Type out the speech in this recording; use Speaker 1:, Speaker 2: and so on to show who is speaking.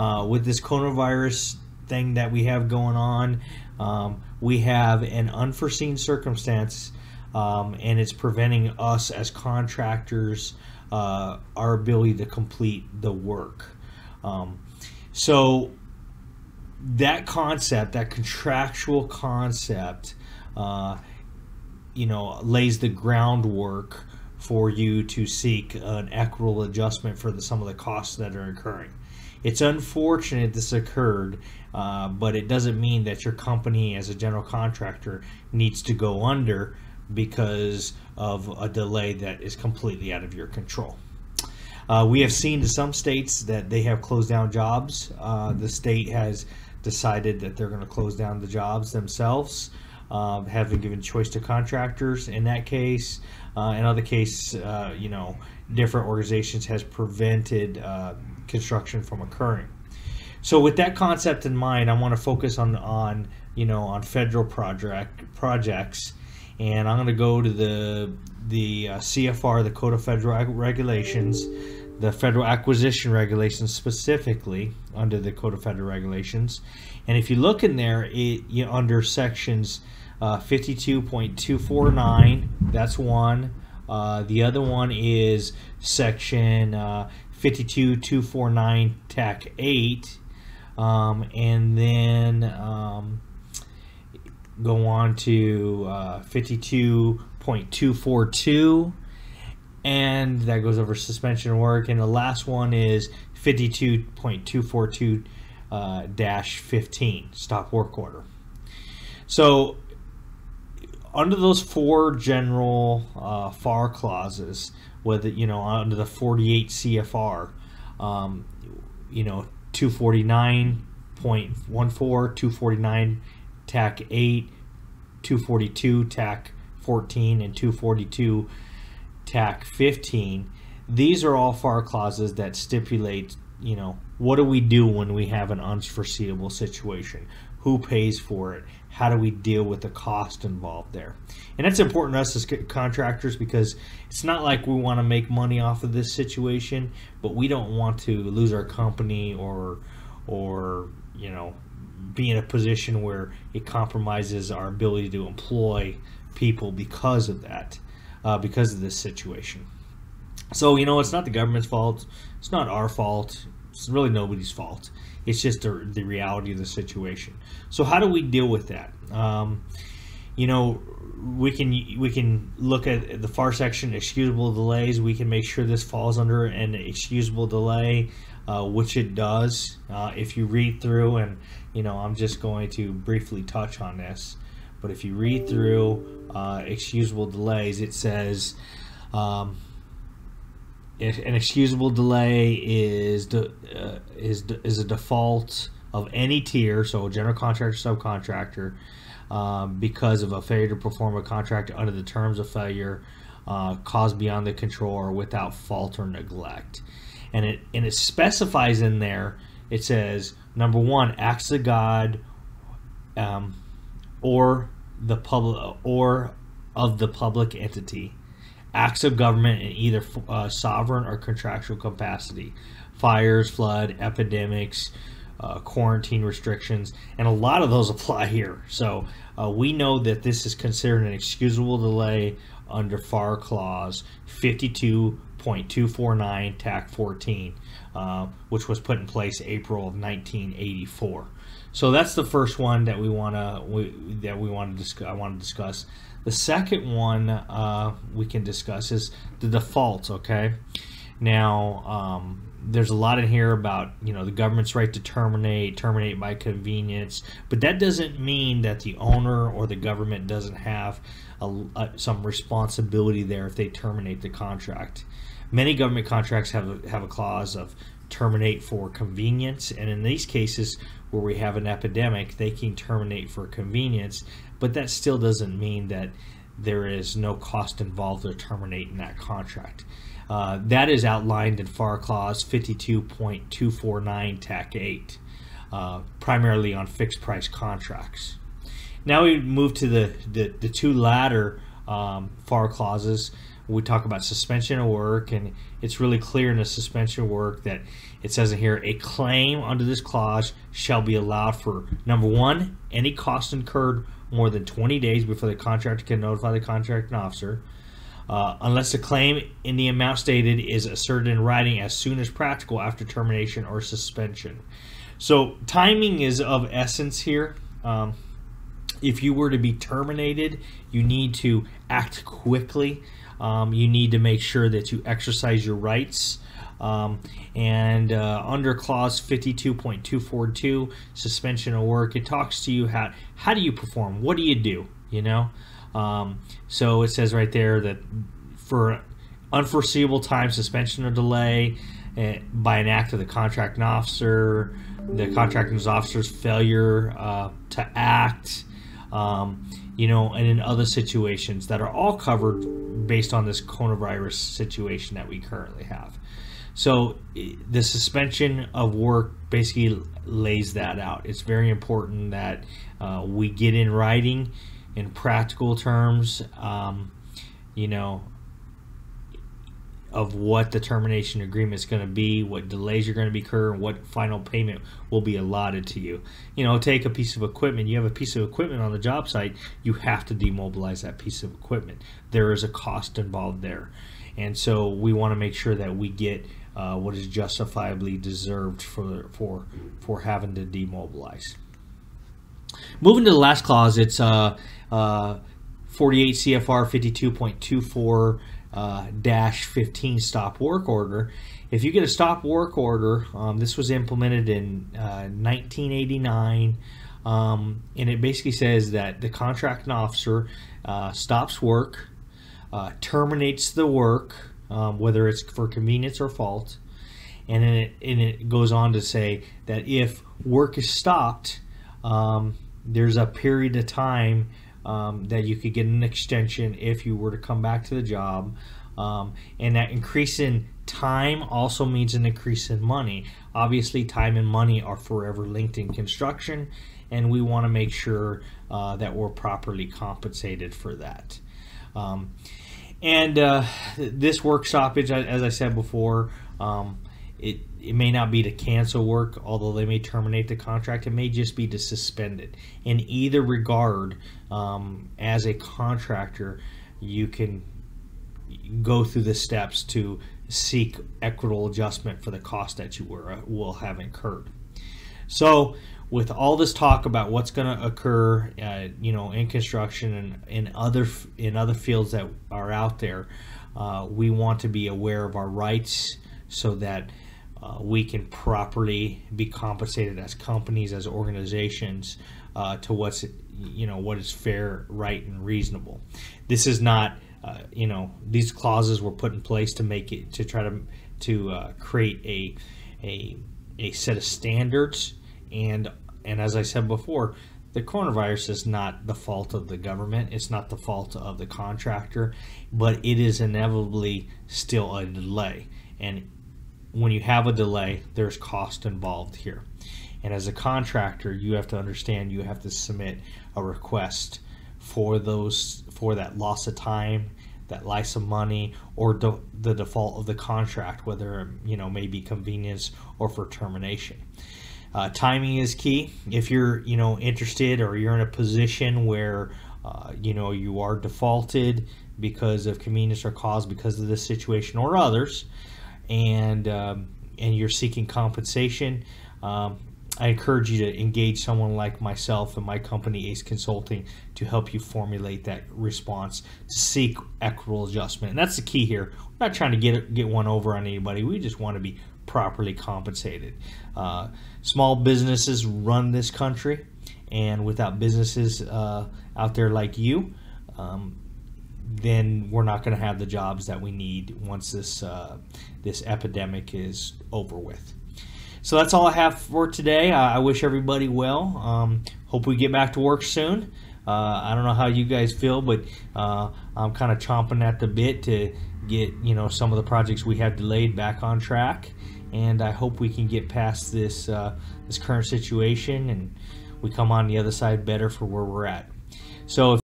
Speaker 1: uh, with this coronavirus thing that we have going on, um, we have an unforeseen circumstance, um, and it's preventing us as contractors uh, our ability to complete the work. Um, so that concept, that contractual concept, uh, you know, lays the groundwork for you to seek an equitable adjustment for the, some of the costs that are occurring. It's unfortunate this occurred, uh, but it doesn't mean that your company, as a general contractor, needs to go under because of a delay that is completely out of your control. Uh, we have seen in some states that they have closed down jobs. Uh, the state has decided that they're going to close down the jobs themselves, uh, having given choice to contractors in that case. Uh, in other cases, uh, you know, different organizations has prevented uh, construction from occurring. So with that concept in mind, I want to focus on on you know on federal project projects, and I'm going to go to the the uh, CFR, the Code of Federal Regulations, the Federal Acquisition Regulations specifically under the Code of Federal Regulations, and if you look in there, it you know, under sections uh, 52.249, that's one. Uh, the other one is section uh, 52249 TAC 8. Um, and then um, go on to uh, 52.242 and that goes over suspension work and the last one is 52.242 uh, dash 15 stop work order so under those four general uh, FAR clauses, with you know under the 48 CFR, um, you know 249.14, 249 TAC 8, 242 TAC 14, and 242 TAC 15. These are all FAR clauses that stipulate, you know, what do we do when we have an unforeseeable situation? Who pays for it? How do we deal with the cost involved there? And that's important to us as contractors because it's not like we want to make money off of this situation, but we don't want to lose our company or or you know be in a position where it compromises our ability to employ people because of that, uh, because of this situation. So you know, it's not the government's fault. It's not our fault. It's really nobody's fault. It's just the, the reality of the situation. So how do we deal with that? Um, you know, we can we can look at the FAR section excusable delays. We can make sure this falls under an excusable delay, uh, which it does. Uh, if you read through, and you know, I'm just going to briefly touch on this, but if you read through uh, excusable delays, it says. Um, an excusable delay is de, uh, is is a default of any tier, so general contractor, subcontractor, um, because of a failure to perform a contract under the terms of failure uh, caused beyond the control or without fault or neglect. And it and it specifies in there. It says number one, acts of God, um, or the public or of the public entity acts of government in either uh, sovereign or contractual capacity fires, flood, epidemics, uh, quarantine restrictions, and a lot of those apply here. So uh, we know that this is considered an excusable delay under FAR Clause 52.249 TAC 14, uh, which was put in place April of 1984. So that's the first one that we want to that we want to discuss. I want to discuss. The second one uh, we can discuss is the defaults. Okay, now um, there's a lot in here about you know the government's right to terminate, terminate by convenience, but that doesn't mean that the owner or the government doesn't have a, a, some responsibility there if they terminate the contract. Many government contracts have a, have a clause of terminate for convenience, and in these cases where we have an epidemic, they can terminate for convenience, but that still doesn't mean that there is no cost involved to terminating that contract. Uh, that is outlined in FAR Clause 52.249 TAC 8, uh, primarily on fixed price contracts. Now we move to the, the, the two latter um, FAR clauses, we talk about suspension of work, and it's really clear in the suspension of work that it says in here a claim under this clause shall be allowed for number one, any cost incurred more than 20 days before the contractor can notify the contracting officer. Uh, unless the claim in the amount stated is asserted in writing as soon as practical after termination or suspension. So timing is of essence here. Um, if you were to be terminated, you need to act quickly. Um, you need to make sure that you exercise your rights. Um, and uh, under clause 52.242, suspension of work, it talks to you how how do you perform? What do you do? You know, um, so it says right there that for unforeseeable time, suspension or delay uh, by an act of the contracting officer, the contracting officer's failure uh, to act um, you know, and in other situations that are all covered based on this coronavirus situation that we currently have. So the suspension of work basically lays that out. It's very important that uh, we get in writing in practical terms, um, you know, of what the termination agreement is going to be, what delays are going to be occur, and what final payment will be allotted to you. You know, take a piece of equipment. You have a piece of equipment on the job site. You have to demobilize that piece of equipment. There is a cost involved there, and so we want to make sure that we get uh, what is justifiably deserved for for for having to demobilize. Moving to the last clause, it's uh, uh, 48 CFR 52.24 uh, dash 15 stop work order. If you get a stop work order, um, this was implemented in uh, 1989, um, and it basically says that the contracting officer uh, stops work, uh, terminates the work, um, whether it's for convenience or fault, and then it, and it goes on to say that if work is stopped, um, there's a period of time um, that you could get an extension if you were to come back to the job. Um, and that increase in time also means an increase in money. Obviously, time and money are forever linked in construction, and we want to make sure uh, that we're properly compensated for that. Um, and uh, this work stoppage, as I said before, um, it, it may not be to cancel work, although they may terminate the contract. It may just be to suspend it. In either regard, um, as a contractor, you can go through the steps to seek equitable adjustment for the cost that you were, uh, will have incurred. So, with all this talk about what's going to occur, uh, you know, in construction and in other in other fields that are out there, uh, we want to be aware of our rights so that uh, we can properly be compensated as companies, as organizations, uh, to what's you know what is fair, right, and reasonable. This is not uh, you know these clauses were put in place to make it to try to to uh, create a a a set of standards and and as I said before, the coronavirus is not the fault of the government. It's not the fault of the contractor, but it is inevitably still a delay. And when you have a delay, there's cost involved here. And as a contractor, you have to understand you have to submit a request for those for that loss of time, that loss of money, or the default of the contract, whether you know maybe convenience or for termination. Uh, timing is key. If you're you know interested or you're in a position where uh, you know you are defaulted because of convenience or cause because of this situation or others, and um, and you're seeking compensation, um, I encourage you to engage someone like myself and my company Ace Consulting to help you formulate that response to seek equitable adjustment. And that's the key here. We're not trying to get get one over on anybody. We just want to be properly compensated. Uh, small businesses run this country, and without businesses uh, out there like you, um, then we're not going to have the jobs that we need once this uh, this epidemic is over with. So that's all I have for today. I, wish everybody well. Um, hope we get back to work soon. Uh, I don't know how you guys feel, but uh, I'm kind of chomping at the bit to get you know some of the projects we have delayed back on track, and I hope we can get past this uh, this current situation and we come on the other side better for where we're at. So.